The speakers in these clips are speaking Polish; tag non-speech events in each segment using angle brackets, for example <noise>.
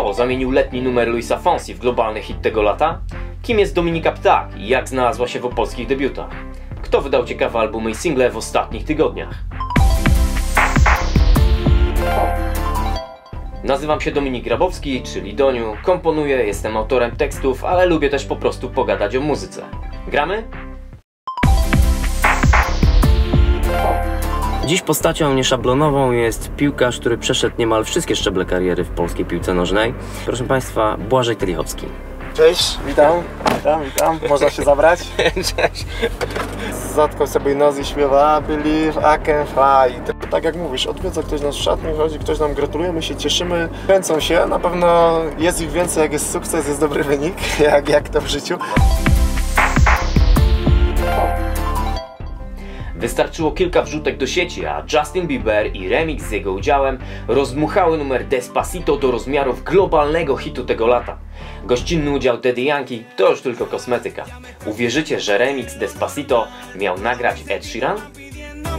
Kto zamienił letni numer Luisa Fonsi w globalny hit tego lata? Kim jest Dominika Ptak i jak znalazła się w opolskich debiutach? Kto wydał ciekawe albumy i single w ostatnich tygodniach? Nazywam się Dominik Grabowski, czyli Doniu, komponuję, jestem autorem tekstów, ale lubię też po prostu pogadać o muzyce. Gramy? Dziś postacią nieszablonową jest piłkarz, który przeszedł niemal wszystkie szczeble kariery w polskiej piłce nożnej. Proszę Państwa, Błażej Telichowski. Cześć, witam, witam, witam. Można się zabrać? <laughs> Cześć. Zatkał sobie nos i śpiewa believe I can tak jak mówisz, odwiedza ktoś nas w szatni, chodzi, ktoś nam gratuluje, my się cieszymy, kręcą się. Na pewno jest ich więcej, jak jest sukces, jest dobry wynik, <laughs> jak, jak to w życiu. Wystarczyło kilka wrzutek do sieci, a Justin Bieber i remix z jego udziałem rozdmuchały numer Despacito do rozmiarów globalnego hitu tego lata. Gościnny udział Daddy Yankee to już tylko kosmetyka. Uwierzycie, że remix Despacito miał nagrać Ed Sheeran? no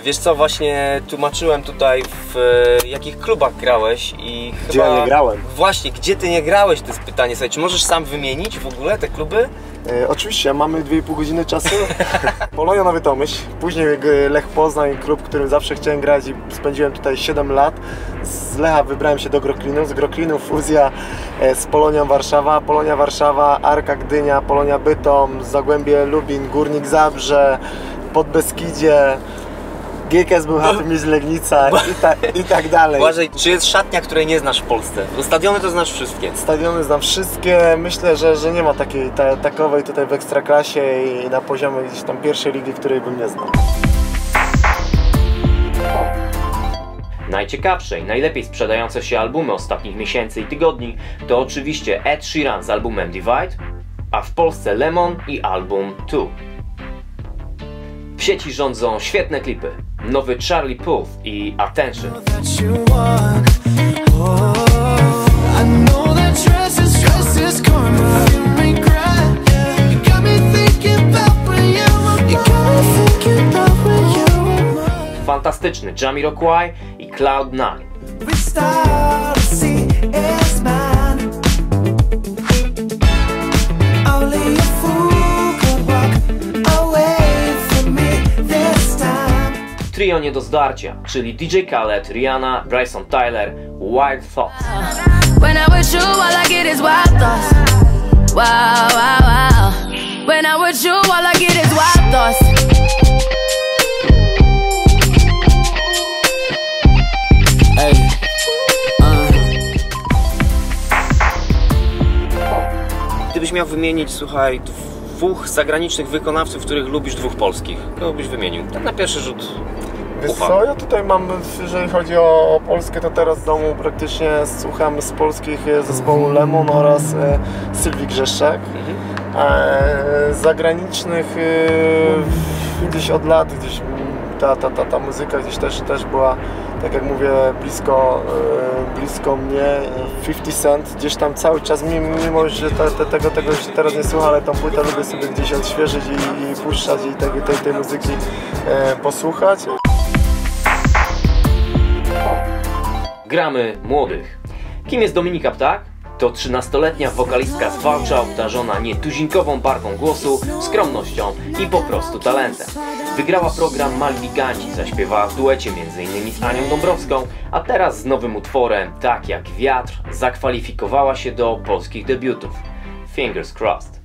Wiesz co, właśnie tłumaczyłem tutaj w e, jakich klubach grałeś i Gdzie ja nie grałem? Właśnie, gdzie ty nie grałeś, to jest pytanie. Słuchaj, czy możesz sam wymienić w ogóle te kluby? E, oczywiście, mamy 2,5 godziny czasu. <laughs> Polonia na Wytomyśl, później e, Lech Poznań, klub, którym zawsze chciałem grać i spędziłem tutaj 7 lat. Z Lecha wybrałem się do Groklinu, z Groklinu fuzja e, z Polonią Warszawa, Polonia Warszawa, Arka Gdynia, Polonia Bytom, Zagłębie Lubin, Górnik Zabrze, Podbeskidzie, GKS był Hatymi z Legnica i, ta, i tak dalej. Błażej, czy jest szatnia, której nie znasz w Polsce? Bo stadiony to znasz wszystkie. Stadiony znam wszystkie. Myślę, że, że nie ma takiej ta, takowej tutaj w ekstraklasie i na poziomie gdzieś tam pierwszej ligi, której bym nie znał. Najciekawsze i najlepiej sprzedające się albumy ostatnich miesięcy i tygodni to oczywiście Ed Sheeran z albumem Divide, a w Polsce Lemon i album Two. W sieci rządzą świetne klipy nowy Charlie Puth i Attention. Fantastyczny Jamiroquai i Cloud9. Trio nie do zdarcia, czyli DJ Khaled, Rihanna, Bryson Tyler, Wild Thoughts. When I'm with you, all I get is wild thoughts. Wow, wow, wow. When with you, all I get is wild thoughts. Hey. Gdybyś miał wymienić, słuchaj, dwóch zagranicznych wykonawców, których lubisz, dwóch polskich, kogo byś wymienił? Tak na pierwszy rzut Wiesz co, ja tutaj mam, jeżeli chodzi o, Polskę, to teraz w domu praktycznie słucham z polskich e, zespołu Lemon oraz e, Sylwii Grzeszczak. E, zagranicznych gdzieś od lat, gdzieś ta, ta, ta, ta muzyka gdzieś też, też była, tak jak mówię, blisko, blisko mnie. 50 Cent gdzieś tam cały czas, mimo, że te, te, tego, tego teraz nie słucham, ale tą płytę lubię sobie gdzieś odświeżyć i, i puszczać i tej, tej, tej muzyki posłuchać. Gramy młodych. Kim jest Dominika Ptak? To 13-letnia wokalistka z Wałcza, obdarzona nietuzinkową barwą głosu, skromnością i po prostu talentem. Wygrała program Malwiganci, zaśpiewała w duecie m.in. z Anią Dąbrowską, a teraz z nowym utworem Tak jak wiatr zakwalifikowała się do polskich debiutów. Fingers crossed.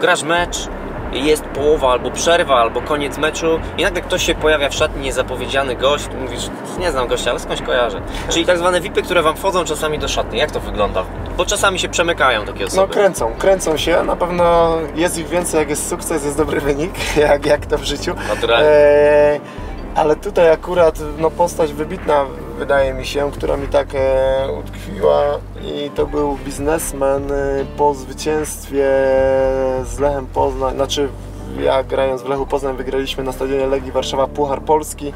Grasz mecz, jest połowa albo przerwa, albo koniec meczu i nagle ktoś się pojawia w szatni, niezapowiedziany gość, mówisz, nie znam gościa, ale skądś kojarzę. Czyli tak zwane VIPy, które wam wchodzą czasami do szatni. Jak to wygląda? Bo czasami się przemykają takie No osoby. kręcą, kręcą się, na pewno jest ich więcej, jak jest sukces, jest dobry wynik, <laughs> jak, jak to w życiu. Naturalnie. E, ale tutaj akurat no, postać wybitna wydaje mi się, która mi tak e, utkwiła i to był biznesmen e, po zwycięstwie z Lechem Poznań, znaczy ja grając w Lechu Poznań wygraliśmy na stadionie Legii Warszawa Puchar Polski.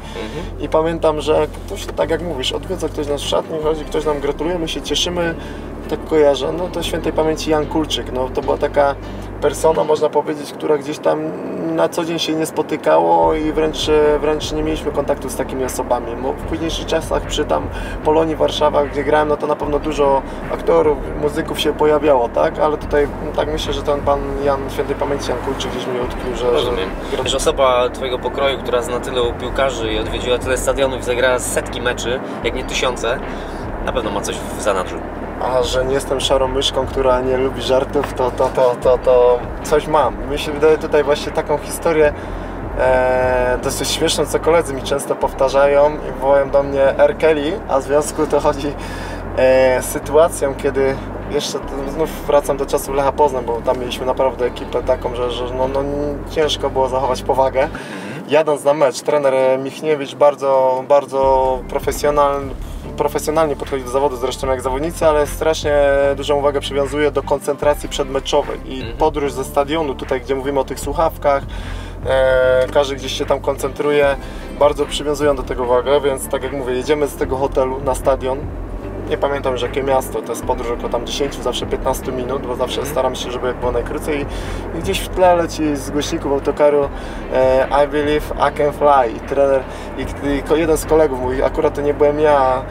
I pamiętam, że ktoś, tak jak mówisz, odwiedza ktoś nas w szatni, chodzi, ktoś nam gratuluje, my się cieszymy, tak kojarzę, no to świętej pamięci Jan Kulczyk, no to była taka persona, można powiedzieć, która gdzieś tam na co dzień się nie spotykało i wręcz, wręcz nie mieliśmy kontaktu z takimi osobami. W późniejszych czasach przy tam Polonii Warszawa, gdzie grałem, no to na pewno dużo aktorów, muzyków się pojawiało, tak? Ale tutaj tak myślę, że ten pan Jan świętej pamięci Jan Kulczyk gdzieś mi utkwił, że... Rozumiem. że Wiesz, osoba twojego pokroju, która zna tylu piłkarzy i odwiedziła tyle stadionów i zagrała setki meczy, jak nie tysiące, na pewno ma coś w zanadrzu. A że nie jestem szarą myszką, która nie lubi żartów, to, to, to, to, to coś mam. Mi się wydaje tutaj właśnie taką historię e, dosyć śmieszną, co koledzy mi często powtarzają i wołają do mnie R. Kelly, a w związku to chodzi e, sytuacją, kiedy jeszcze znów wracam do czasów Lecha Poznań, bo tam mieliśmy naprawdę ekipę taką, że, że no, no, ciężko było zachować powagę. Jadąc na mecz, trener Michniewicz bardzo, bardzo profesjonalny, profesjonalnie podchodzi do zawodu, zresztą jak zawodnicy, ale strasznie dużą uwagę przywiązuje do koncentracji przedmeczowej i podróż ze stadionu, tutaj gdzie mówimy o tych słuchawkach, e, każdy gdzieś się tam koncentruje, bardzo przywiązują do tego uwagę, więc tak jak mówię, jedziemy z tego hotelu na stadion, nie pamiętam już jakie miasto, to jest podróż około tam 10, zawsze 15 minut, bo zawsze staram się, żeby było najkrócej. I gdzieś w tle leci z głośników autokaru e, I believe I can fly. I trener, i, jeden z kolegów mówi, akurat to nie byłem ja,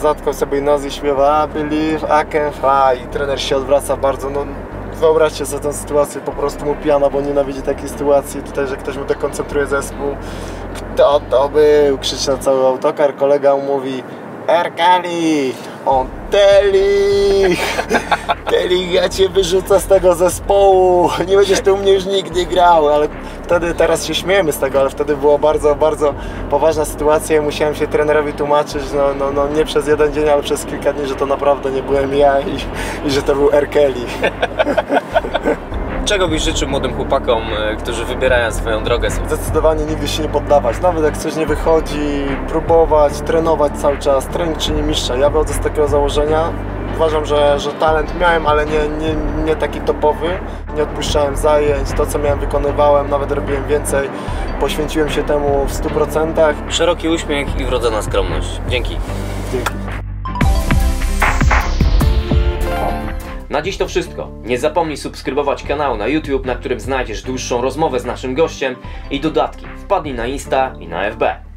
zatkał sobie nos i śpiewa I believe I can fly. I trener się odwraca bardzo, no wyobraźcie sobie tę sytuację, po prostu mu piana, bo nienawidzi takiej sytuacji, tutaj, że ktoś mu dekoncentruje zespół. Kto to był? Krzyczy na cały autokar, kolega mu mówi Erkali, on Teli, Teli, ja cię wyrzucę z tego zespołu, nie będziesz tu u mnie już nigdy grał, ale wtedy, teraz się śmiejemy z tego, ale wtedy była bardzo, bardzo poważna sytuacja musiałem się trenerowi tłumaczyć, no, no, no nie przez jeden dzień, ale przez kilka dni, że to naprawdę nie byłem ja i, i że to był Erkeli. Czego byś życzył młodym chłopakom, e, którzy wybierają swoją drogę? Zdecydowanie nigdy się nie poddawać. Nawet jak coś nie wychodzi, próbować, trenować cały czas. Trening czyni mistrza. Ja wychodzę z takiego założenia. Uważam, że, że talent miałem, ale nie, nie, nie taki topowy. Nie odpuszczałem zajęć. To, co miałem, wykonywałem. Nawet robiłem więcej. Poświęciłem się temu w 100%. Szeroki uśmiech i wrodzona skromność. Dzięki. Dzięki. Na dziś to wszystko. Nie zapomnij subskrybować kanału na YouTube, na którym znajdziesz dłuższą rozmowę z naszym gościem i dodatki. Wpadnij na Insta i na FB.